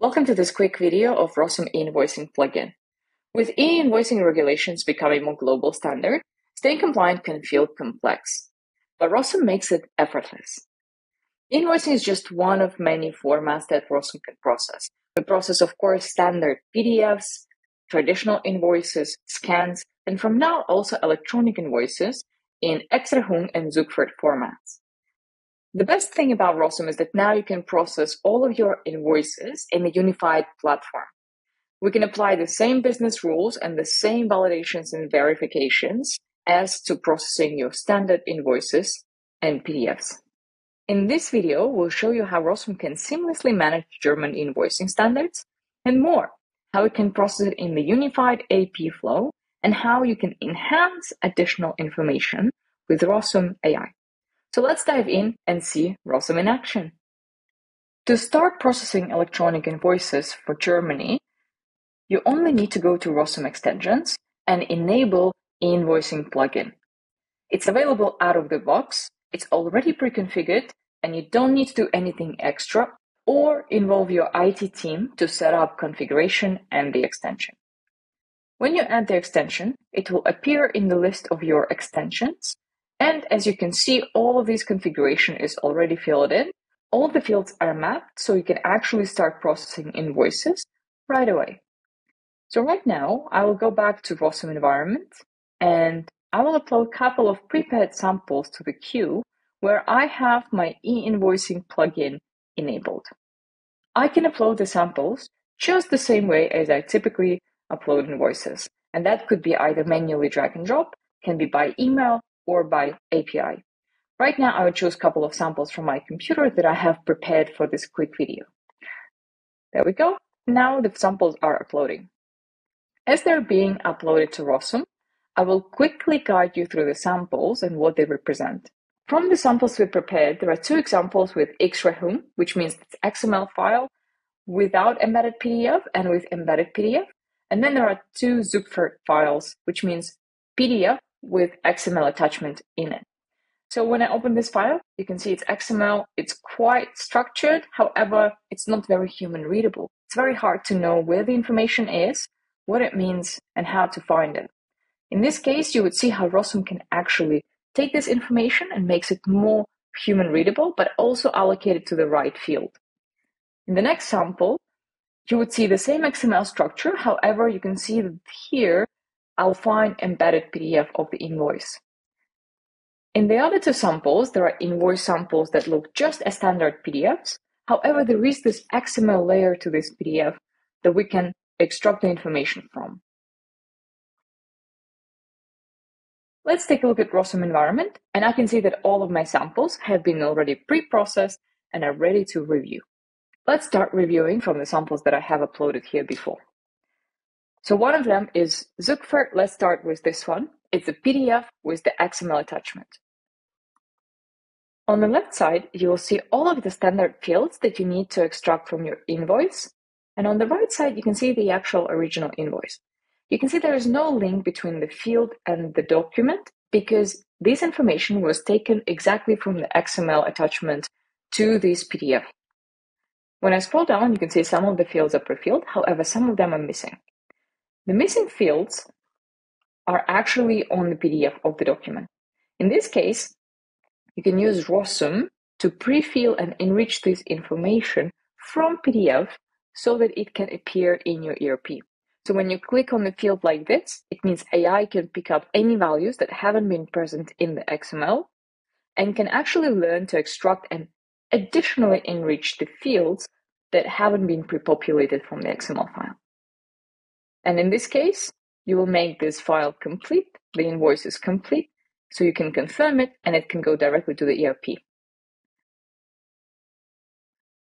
Welcome to this quick video of Rossum e-invoicing plugin. With e-invoicing regulations becoming more global standard, staying compliant can feel complex, but Rossum makes it effortless. Invoicing is just one of many formats that Rossum can process. We process, of course, standard PDFs, traditional invoices, scans, and from now also electronic invoices in X-Rechnung and Zugferd formats. The best thing about Rossum is that now you can process all of your invoices in a unified platform. We can apply the same business rules and the same validations and verifications as to processing your standard invoices and PDFs. In this video, we'll show you how Rossum can seamlessly manage German invoicing standards and more, how it can process it in the unified AP flow, and how you can enhance additional information with Rossum AI. So let's dive in and see Rossum in action. To start processing electronic invoices for Germany, you only need to go to Rossum extensions and enable invoicing plugin. It's available out of the box, it's already pre-configured, and you don't need to do anything extra or involve your IT team to set up configuration and the extension. When you add the extension, it will appear in the list of your extensions and as you can see, all of this configuration is already filled in. All the fields are mapped, so you can actually start processing invoices right away. So right now, I will go back to Rossum environment and I will upload a couple of prepared samples to the queue where I have my e-invoicing plugin enabled. I can upload the samples just the same way as I typically upload invoices. And that could be either manually drag and drop, can be by email, or by API. Right now, I would choose a couple of samples from my computer that I have prepared for this quick video. There we go. Now the samples are uploading. As they're being uploaded to Rossum, I will quickly guide you through the samples and what they represent. From the samples we prepared, there are two examples with X-Rechnung, which means it's XML file without embedded PDF and with embedded PDF. And then there are two Zugferd files, which means PDF with XML attachment in it. So when I open this file, you can see it's XML. It's quite structured. However, it's not very human readable. It's very hard to know where the information is, what it means, and how to find it. In this case, you would see how Rossum can actually take this information and makes it more human readable, but also allocate it to the right field. In the next sample, you would see the same XML structure. However, you can see that here I'll find embedded PDF of the invoice. In the other two samples, there are invoice samples that look just as standard PDFs. However, there is this XML layer to this PDF that we can extract the information from. Let's take a look at Rossum environment, and I can see that all of my samples have been already pre-processed and are ready to review. Let's start reviewing from the samples that I have uploaded here before. So one of them is Zugferd. Let's start with this one. It's a PDF with the XML attachment. On the left side, you will see all of the standard fields that you need to extract from your invoice. And on the right side, you can see the actual original invoice. You can see there is no link between the field and the document because this information was taken exactly from the XML attachment to this PDF. When I scroll down, you can see some of the fields are pre-filled, however, some of them are missing. The missing fields are actually on the PDF of the document. In this case, you can use Rossum to pre-fill and enrich this information from PDF so that it can appear in your ERP. So when you click on the field like this, it means AI can pick up any values that haven't been present in the XML and can actually learn to extract and additionally enrich the fields that haven't been pre-populated from the XML file. And in this case, you will make this file complete, the invoice is complete, so you can confirm it and it can go directly to the ERP.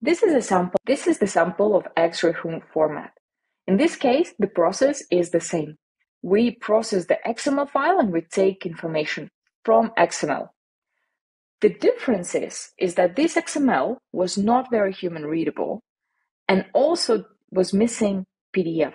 This is a sample. This is the sample of X-Rechnung format. In this case, the process is the same. We process the XML file and we take information from XML. The difference is, is that this XML was not very human readable and also was missing PDF.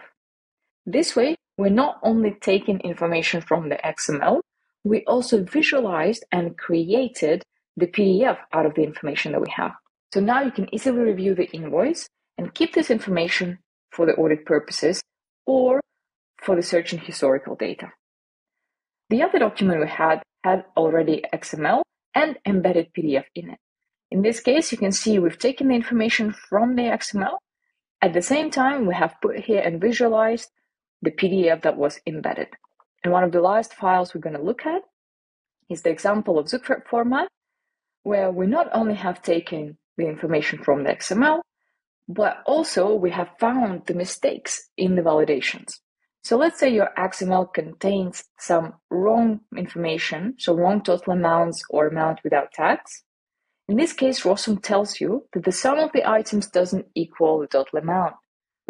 This way, we're not only taking information from the XML, we also visualized and created the PDF out of the information that we have. So now you can easily review the invoice and keep this information for the audit purposes or for the search in historical data. The other document we had had already XML and embedded PDF in it. In this case, you can see we've taken the information from the XML. At the same time, we have put here and visualized the PDF that was embedded. And one of the last files we're going to look at is the example of Zugferd format, where we not only have taken the information from the XML, but also we have found the mistakes in the validations. So let's say your XML contains some wrong information, so wrong total amounts or amount without tax. In this case, Rossum tells you that the sum of the items doesn't equal the total amount,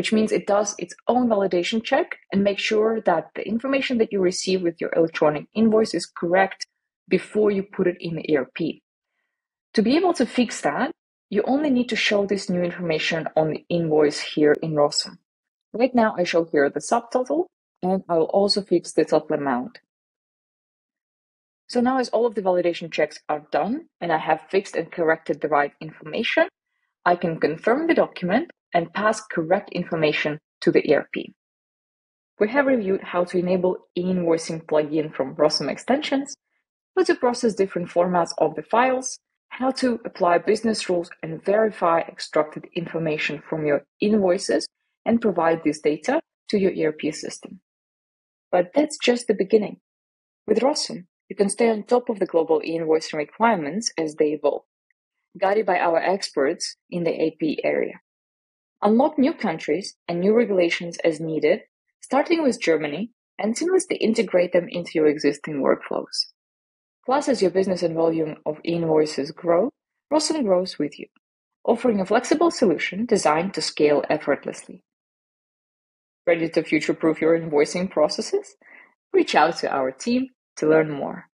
which means it does its own validation check and makes sure that the information that you receive with your electronic invoice is correct before you put it in the ERP. To be able to fix that, you only need to show this new information on the invoice here in Rossum. Right now I show here the subtotal and I will also fix the total amount. So now as all of the validation checks are done and I have fixed and corrected the right information, I can confirm the document and pass correct information to the ERP. We have reviewed how to enable e-invoicing plugin from Rossum extensions, how to process different formats of the files, how to apply business rules and verify extracted information from your invoices and provide this data to your ERP system. But that's just the beginning. With Rossum, you can stay on top of the global e-invoicing requirements as they evolve, guided by our experts in the AP area. Unlock new countries and new regulations as needed, starting with Germany, and seamlessly integrate them into your existing workflows. Plus, as your business and volume of invoices grow, Rossum grows with you, offering a flexible solution designed to scale effortlessly. Ready to future-proof your invoicing processes? Reach out to our team to learn more.